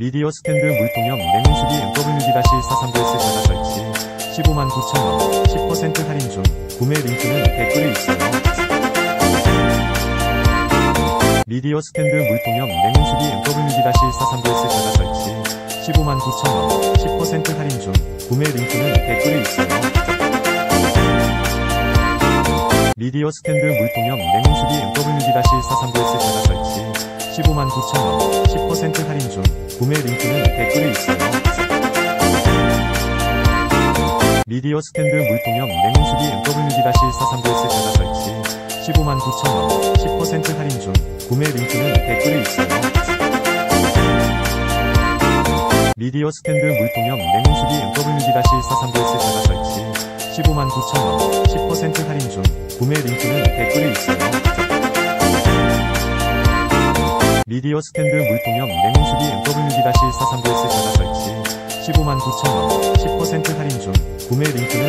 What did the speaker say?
미디어 스탠드 물통형 냉온수기 MWD-439S 자가 설치 15만 9천원 10% 할인 중 구매 링크는 댓글에 있어요. 미디어 스탠드 물통형 냉온수기 MWD-439S 자가 설치 15만 9천원 10% 할인 중 구매 링크는 댓글에 있어요. 미디어 스탠드 물통형 냉온수기 MWD-439S 자가 설치 15만 9천원 10% 할인 중 구매 링크는 댓글에 있어요. 미디어 스탠드 물통형 냉온수기 MWD-439S 자가 설치 15만 9천원 10% 할인 중 구매 링크는 댓글에 있어요. 미디어 스탠드 물통형 냉온수기 MWD-439S 자가 설치 15만 9천원 10% 할인 중 구매 링크는 댓글에 있어요. 미디어 스탠드 물통형 냉온수기 MWD-439S 자가 설치. 15만 9천원 10% 할인 중 구매 링크는